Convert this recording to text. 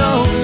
knows.